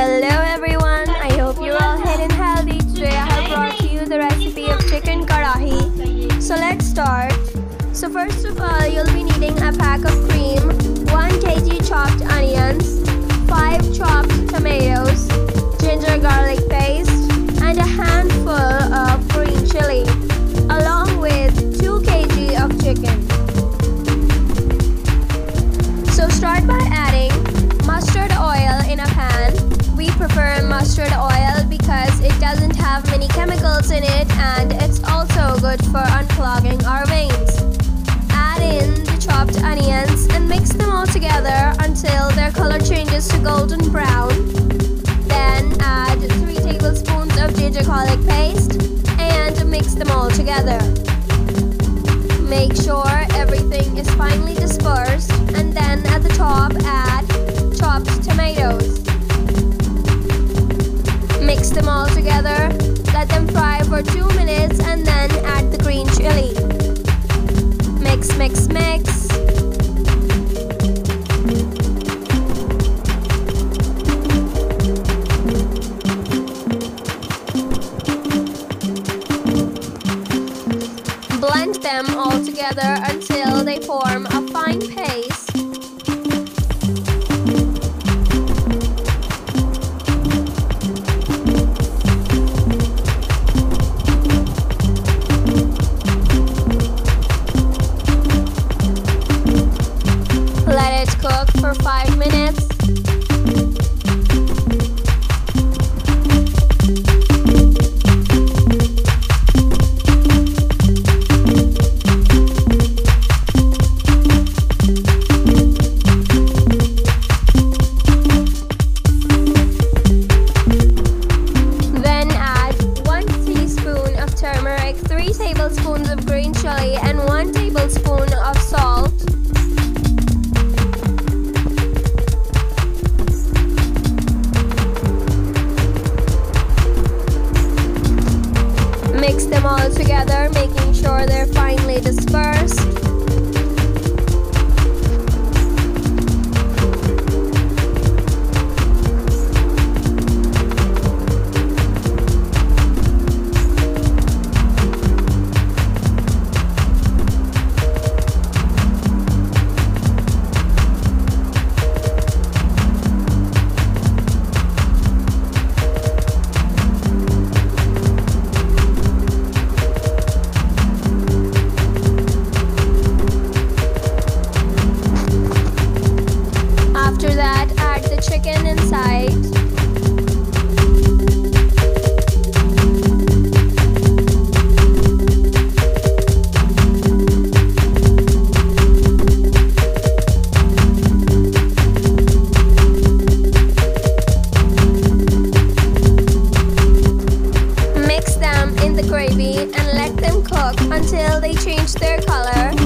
Hello everyone, I hope you're all fit and healthy. Today I have brought to you the recipe of chicken karahi. So let's start. So first of all, you'll be needing a pack of cream, chemicals in it and it's also good for unclogging our veins. Add in the chopped onions and mix them all together until their color changes to golden brown. Then add 3 tablespoons of ginger garlic paste and mix them all together. Make sure for 2 minutes and then add the green chili. Mix, mix, mix. Blend them all together until they form a fine paste. Tablespoon of salt. Mix them all together, making sure they're finely dispersed. Change their color.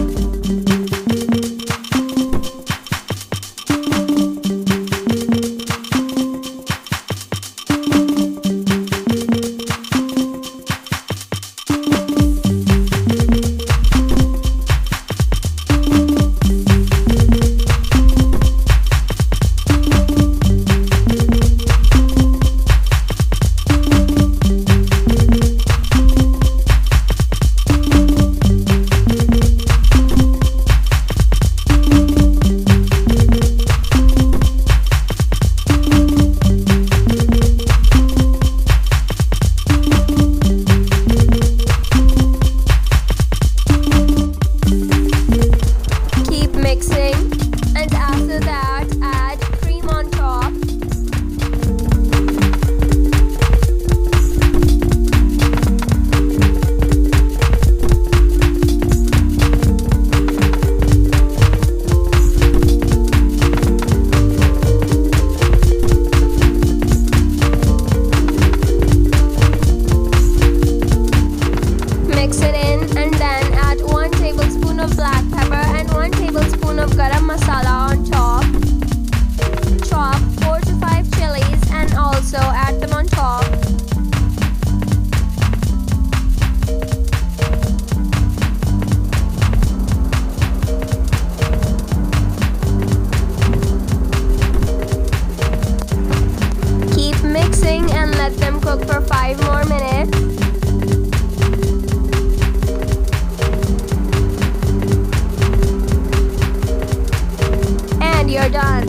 Done.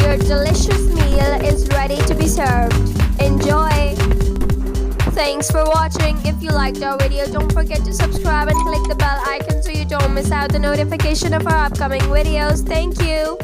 Your delicious meal is ready to be served. Enjoy! Thanks for watching. If you liked our video, don't forget to subscribe and click the bell icon so you don't miss out the notification of our upcoming videos. Thank you.